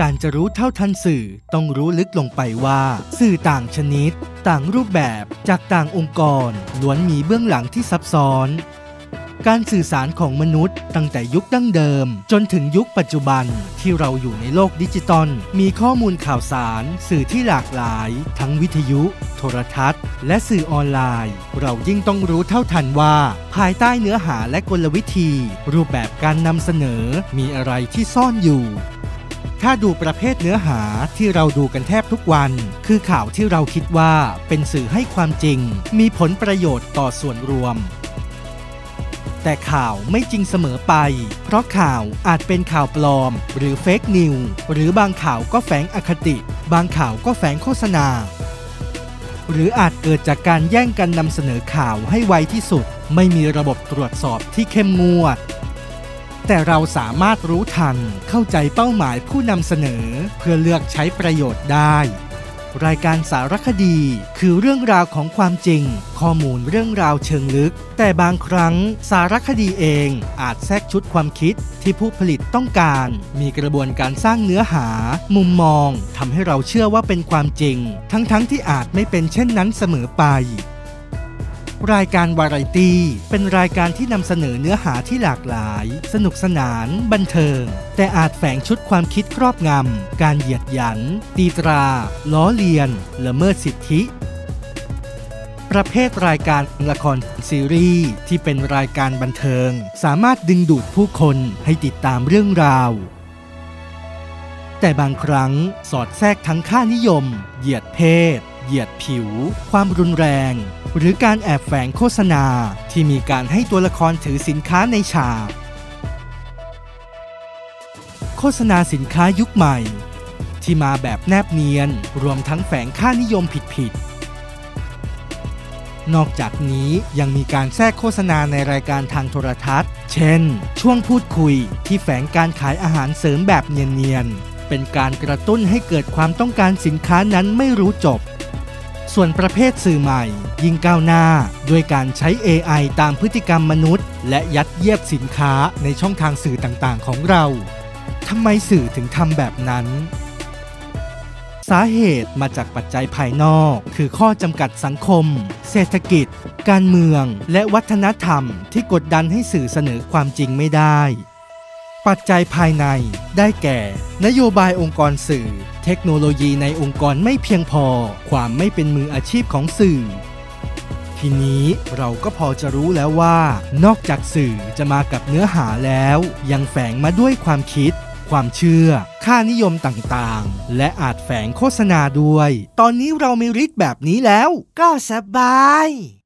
การจะรู้เท่าทันสื่อต้องรู้ลึกลงไปว่า สื่อต่างชนิด ต่างรูปแบบจากต่างองค์กรล้วนมีเบื้องหลังที่ซับซ้อน การสื่อสารของมนุษย์ ตั้งแต่ยุคดั้งเดิม จนถึงยุคปัจจุบันที่เราอยู่ในโลกดิจิตอลมีข้อมูลข่าวสาร สื่อที่หลากหลาย ทั้งวิทยุ โทรทัศน์ และสื่อออนไลน์ เรายิ่งต้องรู้เท่าทันว่า ภายใต้เนื้อหาและกลวิธี รูปแบบการนำเสนอมีอะไรที่ซ่อนอยู่ ถ้าดูประเภทเนื้อหาที่เราดูกันแทบทุกวัน คือข่าวที่เราคิดว่าเป็นสื่อให้ความจริง มีผลประโยชน์ต่อส่วนรวม แต่ข่าวไม่จริงเสมอไป เพราะข่าวอาจเป็นข่าวปลอม หรือเฟกนิวหรือบางข่าวก็แฝงอคติ บางข่าวก็แฝงโฆษณา หรืออาจเกิดจากการแย่งกันนำเสนอข่าวให้ไวที่สุด ไม่มีระบบตรวจสอบที่เข้มงวด แต่เราสามารถรู้ทันเข้าใจเป้าหมายผู้นำเสนอ เพื่อเลือกใช้ประโยชน์ได้ รายการสารคดี คือเรื่องราวของความจริง ข้อมูลเรื่องราวเชิงลึก แต่บางครั้งสารคดีเองอาจแทรกชุดความคิดที่ผู้ผลิตต้องการ มีกระบวนการสร้างเนื้อหา มุมมองทำให้เราเชื่อว่าเป็นความจริง ทั้งๆทที่อาจไม่เป็นเช่นนั้นเสมอไป รายการวาไรตี้ เป็นรายการที่นำเสนอเนื้อหาที่หลากหลาย สนุกสนาน บันเทิง แต่อาจแฝงชุดความคิดครอบงำ การเหยียดหยัน ตีตรา ล้อเลียน ละเมิดสิทธิ ประเภทรายการละครซีรีส์ที่เป็นรายการบันเทิง สามารถดึงดูดผู้คนให้ติดตามเรื่องราวแต่บางครั้งสอดแทรกทั้งค่านิยม เหยียดเพศ เหยียดผิว ความรุนแรง หรือการแอบแฝงโฆษณาที่มีการให้ตัวละครถือสินค้าในฉาก โฆษณาสินค้ายุคใหม่ ที่มาแบบแนบเนียน รวมทั้งแฝงค่านิยมผิดๆ นอกจากนี้ยังมีการแทรกโฆษณาในรายการทางโทรทัศน์ เช่น ช่วงพูดคุยที่แฝงการขายอาหารเสริมแบบเนียนๆ เป็นการกระตุ้นให้เกิดความต้องการสินค้านั้นไม่รู้จบ ส่วนประเภทสื่อใหม่ ยิ่งก้าวหน้า ด้วยการใช้ AI ตามพฤติกรรมมนุษย์ และยัดเยียดสินค้าในช่องทางสื่อต่างๆ ของเราทำไมสื่อถึงทำแบบนั้น สาเหตุมาจากปัจจัยภายนอก คือข้อจำกัดสังคม เศรษฐกิจ การเมือง และวัฒนธรรมที่กดดันให้สื่อเสนอความจริงไม่ได้ ปัจจัยภายในได้แก่ นโยบายองค์กรสื่อ เทคโนโลยีในองค์กรไม่เพียงพอ ความไม่เป็นมืออาชีพของสื่อ ทีนี้เราก็พอจะรู้แล้วว่า นอกจากสื่อจะมากับเนื้อหาแล้ว ยังแฝงมาด้วยความคิด ความเชื่อ ค่านิยมต่างๆ และอาจแฝงโฆษณาด้วย ตอนนี้เรามีฤทธิ์แบบนี้แล้ว ก็สบาย